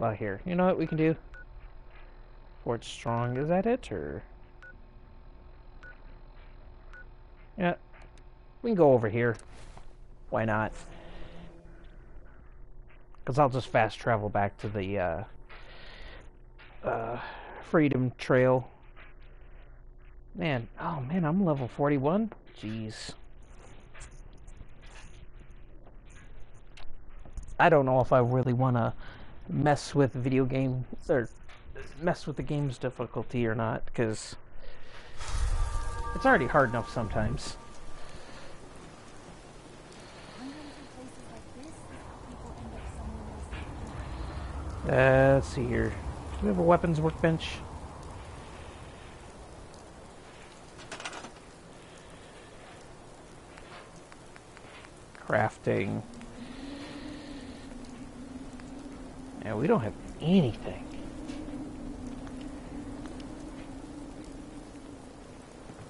Well, here. You know what we can do? Fort Strong, is that it, or... Yeah. We can go over here. Why not? Because I'll just fast travel back to the, uh... Uh... Freedom Trail. Man, oh man, I'm level 41? Jeez. I don't know if I really want to mess with video games or mess with the game's difficulty or not because it's already hard enough sometimes. Uh, let's see here. Do we have a weapons workbench? Crafting. We don't have anything.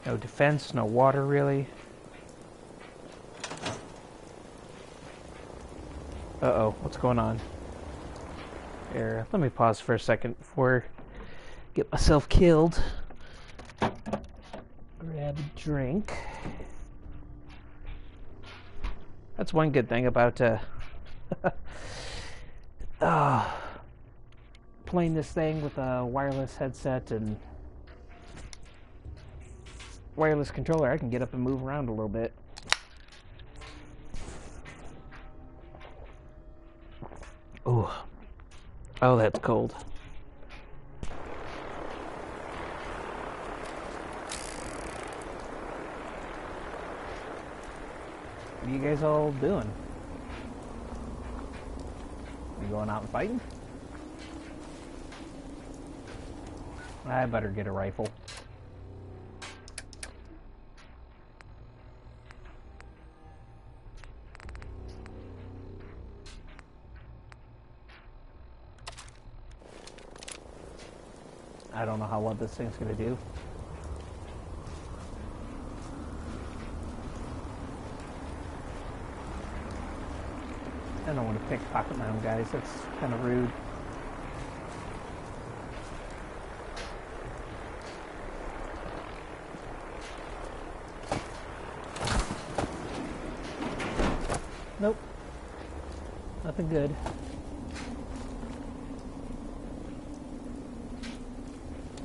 No defense, no water really. Uh-oh, what's going on? Here, let me pause for a second before I get myself killed. Grab a drink. That's one good thing about uh, uh, playing this thing with a wireless headset and wireless controller, I can get up and move around a little bit. Oh, oh, that's cold. What are you guys all doing? Going out and fighting? I better get a rifle. I don't know how what this thing's gonna do. I don't want to pickpocket my own guys. That's kind of rude. Nope. Nothing good.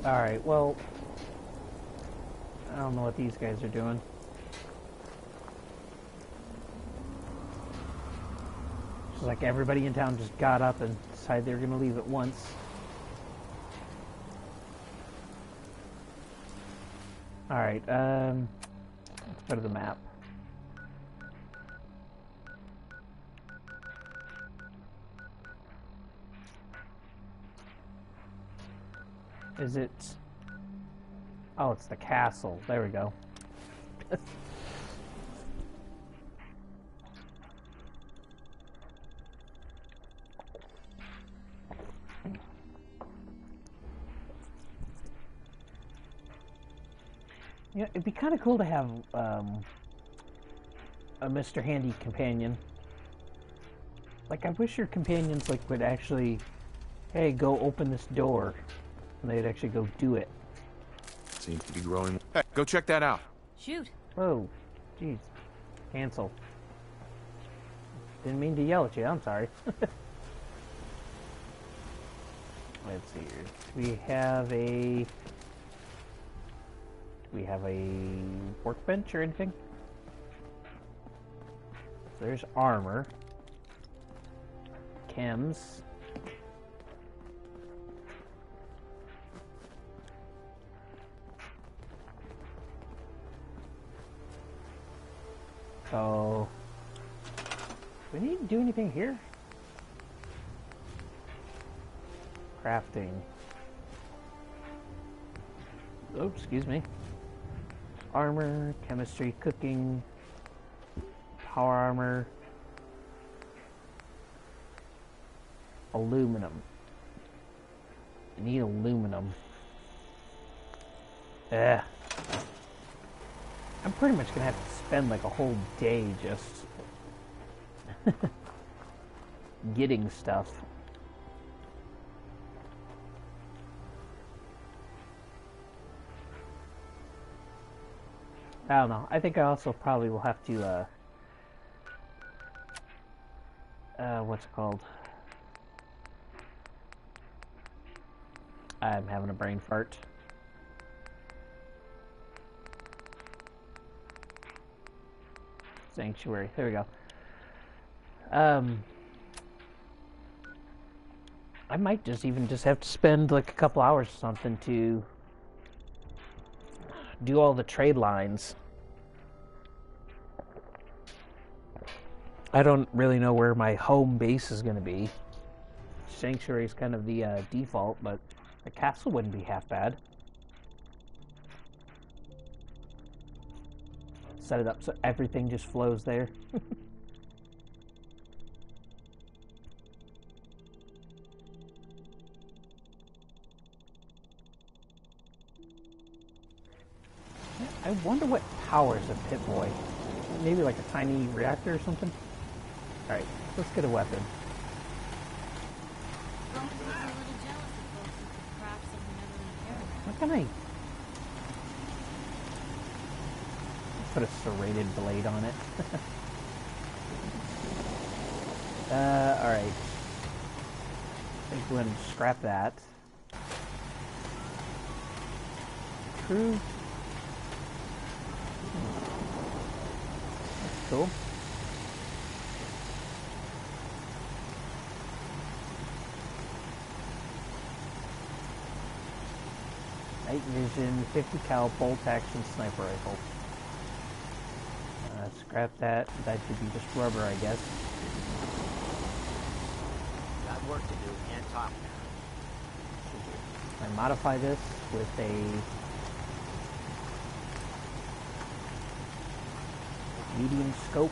Alright, well... I don't know what these guys are doing. Like everybody in town just got up and decided they were going to leave at once. Alright, um... Let's go to the map. Is it... Oh, it's the castle. There we go. it'd be kind of cool to have um, a Mr. Handy companion. Like, I wish your companions like would actually, hey, go open this door, and they'd actually go do it. Seems to be growing. Hey, go check that out. Shoot. Whoa, jeez, cancel. Didn't mean to yell at you. I'm sorry. Let's see here. We have a we have a workbench or anything? There's armor. Chems. So, we need to do anything here? Crafting. Oh, excuse me armor, chemistry, cooking, power armor, aluminum. I need aluminum. Eh. I'm pretty much gonna have to spend like a whole day just getting stuff. I don't know. I think I also probably will have to, uh, uh, what's it called? I'm having a brain fart. Sanctuary. There we go. Um, I might just even just have to spend like a couple hours or something to do all the trade lines. I don't really know where my home base is going to be. Sanctuary is kind of the uh, default, but a castle wouldn't be half bad. Set it up so everything just flows there. I wonder what powers a Pip-Boy. Maybe like a tiny reactor or something? Alright, let's get a weapon. What can I... Put a serrated blade on it. uh, alright. I think we're gonna scrap that. True. That's cool. Night vision, 50 cal bolt action sniper rifle. Uh, scrap that. That should be just rubber, I guess. Got work to do and talk now. I modify this with a medium scope.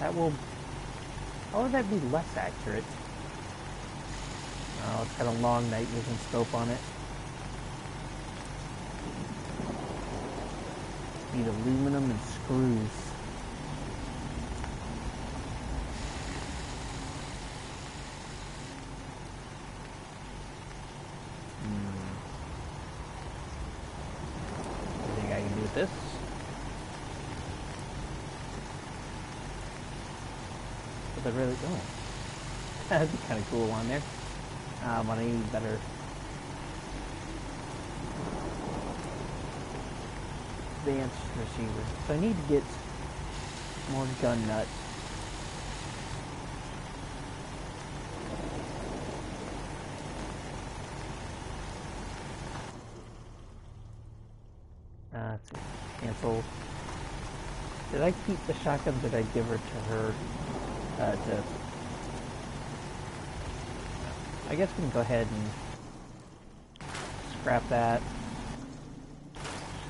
That will. How would that be less accurate? Oh, it's got a long night vision scope on it. Need aluminum and screws. Hmm. I think I can do with this. But really going. That'd be kind of cool on there. Um, I need better. Advanced receiver. So I need to get more gun nuts. Uh. Cancel. Did I keep the shotgun? Did I give her to her? Uh, to I guess we can go ahead and scrap that.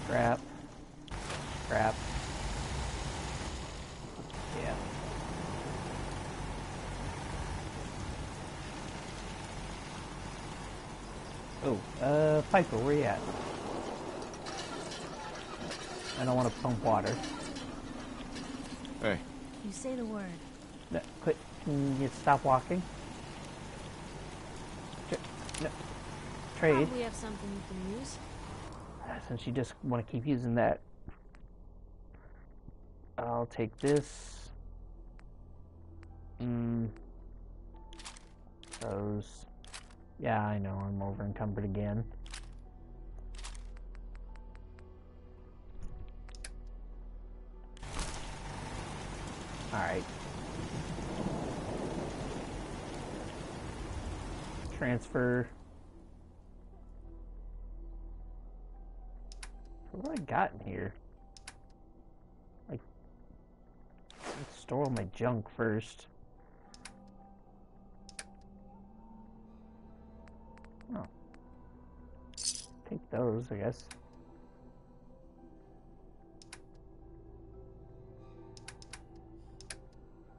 Scrap. Scrap. Yeah. Oh, uh, Piper, where you at? I don't want to pump water. Hey, You say the word. No, quit. Can you stop walking? No. Trade. Probably have something you can use. Since you just want to keep using that, I'll take this. Mm. Those. Yeah, I know, I'm over encumbered again. Alright. Transfer. What have I got in here? Like, let's store all my junk first. Oh. Take those, I guess.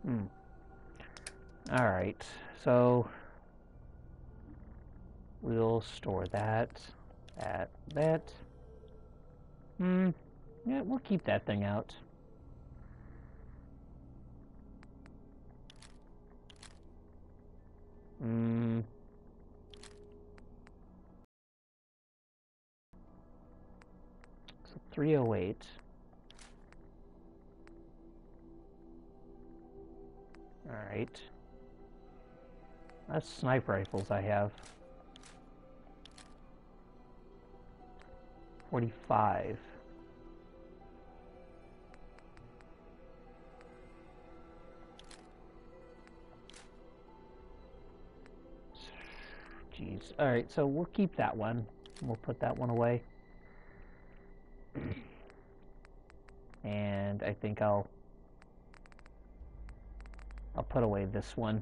Hmm. Alright, so we'll store that at that. Hmm. Yeah, we'll keep that thing out. Hmm. So 308. Alright. That's sniper rifles I have. 45. Jeez. Alright, so we'll keep that one. We'll put that one away. and I think I'll I'll put away this one.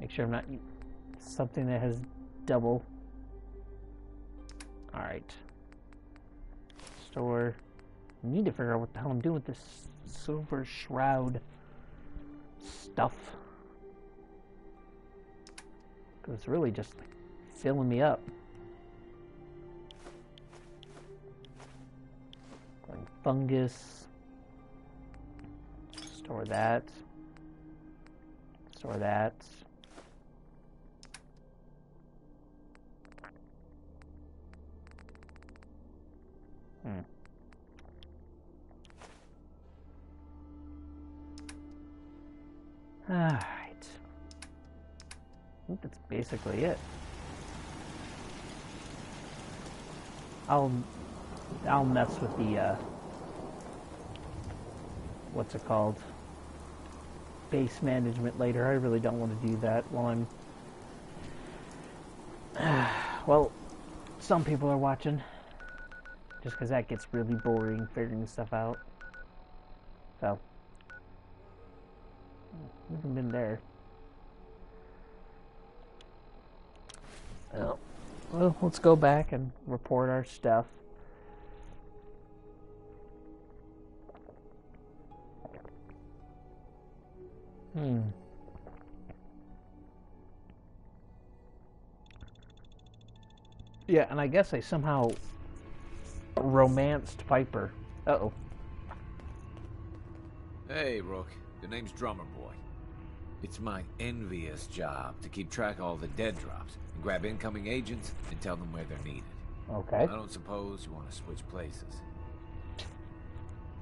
Make sure I'm not something that has double. Alright. Store. I need to figure out what the hell I'm doing with this silver shroud stuff. Because it's really just like, filling me up. Growing fungus. Store that. Store that. Alright. I think that's basically it. I'll I'll mess with the uh what's it called? Base management later. I really don't want to do that while I'm well, some people are watching. Just because that gets really boring figuring stuff out. So, haven't been there. Well, well, let's go back and report our stuff. Hmm. Yeah, and I guess I somehow romanced Piper. Uh oh. Hey, Rook. The name's Drummer Boy. It's my envious job to keep track of all the dead drops and grab incoming agents and tell them where they're needed. Okay. I don't suppose you want to switch places.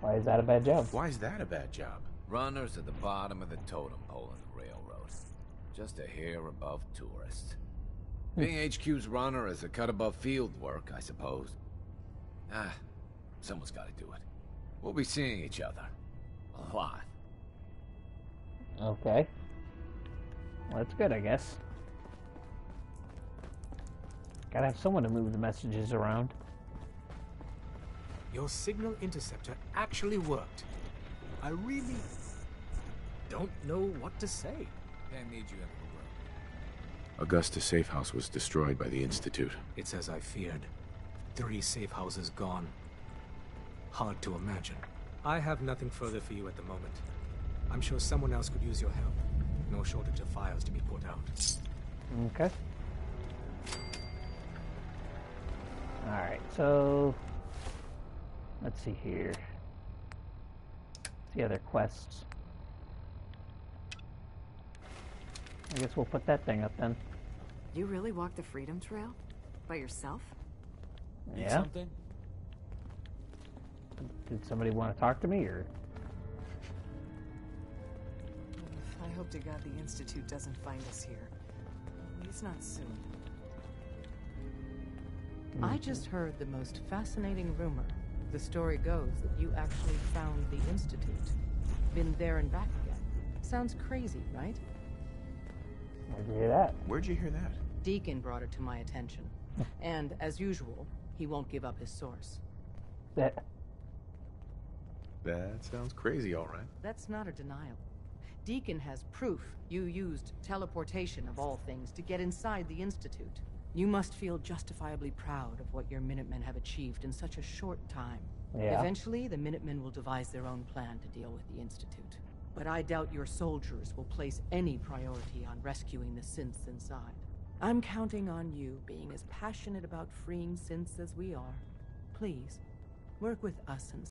Why is that a bad job? Why is that a bad job? Runners at the bottom of the totem pole in the railroad. Just a hair above tourists. Being HQ's runner is a cut above field work, I suppose. Ah, someone's got to do it. We'll be seeing each other. A lot. Okay. Well, that's good, I guess. Gotta have someone to move the messages around. Your signal interceptor actually worked. I really don't know what to say. Pam needs you in the room. Augusta Safe House was destroyed by the Institute. It's as I feared. Three safe houses gone. Hard to imagine. I have nothing further for you at the moment. I'm sure someone else could use your help. No shortage of fires to be put out. Okay. Alright, so let's see here. The other quests. I guess we'll put that thing up then. You really walked the Freedom Trail? By yourself? Yeah. something? Did somebody want to talk to me or hope to God the Institute doesn't find us here. At least not soon. I just heard the most fascinating rumor. The story goes that you actually found the Institute. Been there and back again. Sounds crazy, right? where'd you hear that? Where'd you hear that? Deacon brought it to my attention. and, as usual, he won't give up his source. That That sounds crazy, all right. That's not a denial. Deacon has proof you used teleportation of all things to get inside the Institute. You must feel justifiably proud of what your Minutemen have achieved in such a short time. Yeah. Eventually, the Minutemen will devise their own plan to deal with the Institute. But I doubt your soldiers will place any priority on rescuing the synths inside. I'm counting on you being as passionate about freeing synths as we are. Please, work with us and